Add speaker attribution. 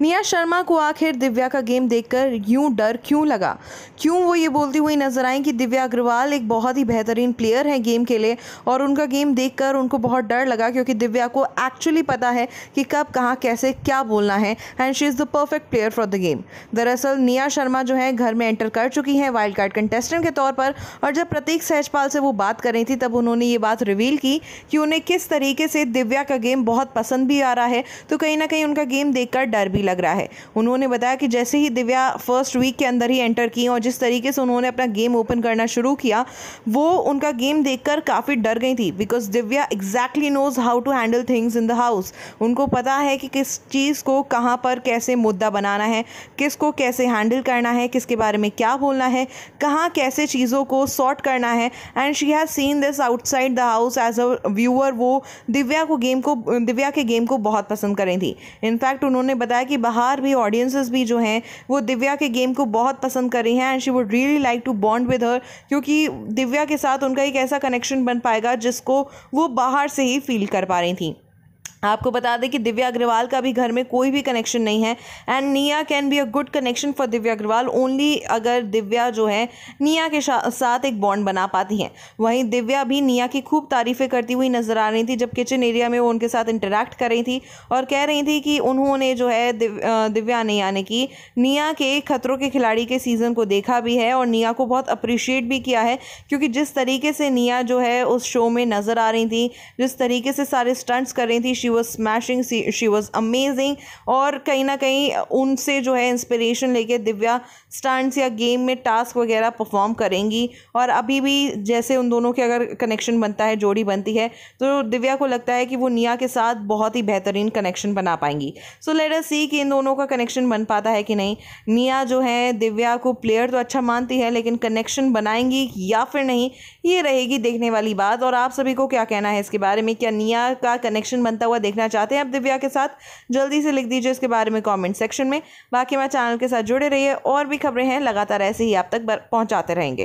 Speaker 1: निया शर्मा को आखिर दिव्या का गेम देखकर यूँ डर क्यों लगा? क्यों वो ये बोलती हुई नज़र आई कि दिव्या अग्रवाल एक बहुत ही बेहतरीन प्लेयर है गेम के लिए और उनका गेम देखकर उनको बहुत डर लगा क्योंकि दिव्या को एक्चुअली पता है कि कब, कहाँ, कैसे, क्या बोलना है and she is the perfect player for the game दरअसल निया शर्मा जो है घर में एंटर कर चुकी हैं वाइल्ड कार्ड कंटेस्टेंट के तौर पर और जब प्रतीक सहजपाल से वो बात कर रही थी तब उन्होंने ये बात रिवील की कि उन्हें किस तरीके से दिव्या का गेम बहुत पसंद भी आ रहा है तो कहीं ना कहीं उनका गेम देखकर डर भी लग रहा है। उन्होंने बताया कि जैसे ही दिव्या फ़र्स्ट वीक के अंदर ही एंटर की और जिस तरीके से उन्होंने अपना गेम ओपन करना शुरू किया, वो उनका गेम देखकर काफ़ी डर गई थी because Divya exactly knows how to handle things in the house उनको पता है कि किस चीज़ को कहाँ पर कैसे मुद्दा बनाना है, किसको कैसे हैंडल करना है, किसके बारे में क्या बोलना है, कहाँ कैसे चीज़ों को सॉर्ट करना है। And she has seen this outside the house as a viewer वो दिव्या को गेम को, दिव्या के गेम को बहुत पसंद करें थी। इनफैक्ट उन्होंने बताया कि बाहर भी ऑडियंसेस भी जो हैं, वो दिव्या के गेम को बहुत पसंद कर रही हैं and she would really like to bond with her क्योंकि दिव्या के साथ उनका एक ऐसा कनेक्शन बन पाएगा जिसको वो बाहर से ही फील कर पा रही थी। आपको बता दें कि दिव्या अग्रवाल का भी घर में कोई भी कनेक्शन नहीं है। And Nia can be a good connection for Divya Agarwal. Only अगर दिव्या जो है निया के साथ एक बॉन्ड बना पाती हैं। वहीं दिव्या भी निया की खूब तारीफ़ें करती हुई नज़र आ रही थी, जब किचन एरिया में वो उनके साथ इंटरेक्ट कर रही थी और कह रही थी कि उन्होंने जो है, दिव्या ने यानी कि। निया के खतरों के खिलाड़ी के सीज़न को देखा भी है और निया को बहुत अप्रिशिएट भी किया है, क्योंकि जिस तरीके से निया जो है, उस शो में नज़र आ रही थी, जिस तरीके से सारे स्टंट्स कर रही थी she was smashing she was amazing और कहीं ना कहीं उनसे जो है इंस्पिरेशन लेके दिव्या स्टंट्स या गेम में टास्क वगैरह परफॉर्म करेंगी। और अभी भी जैसे उन दोनों के अगर कनेक्शन बनता है, जोड़ी बनती है तो दिव्या को लगता है कि वो निया के साथ बहुत ही बेहतरीन कनेक्शन बना पाएँगी। सो लेट अस सी कि इन दोनों का कनेक्शन बन पाता है कि नहीं। निया जो है, दिव्या को प्लेयर तो अच्छा मानती है, लेकिन कनेक्शन बनाएँगी या फिर नहीं, ये रहेगी देखने वाली बात। और आप सभी को क्या कहना है इसके बारे में? क्या निया का कनेक्शन बनता हुआ देखना चाहते हैं। आप दिव्या के साथ जल्दी से लिख दीजिए इसके बारे में कॉमेंट सेक्शन में। बाकी हमारे चैनल के साथ जुड़े रहिए और भी खबरें हैं, लगातार ऐसे ही आप तक पहुंचाते रहेंगे।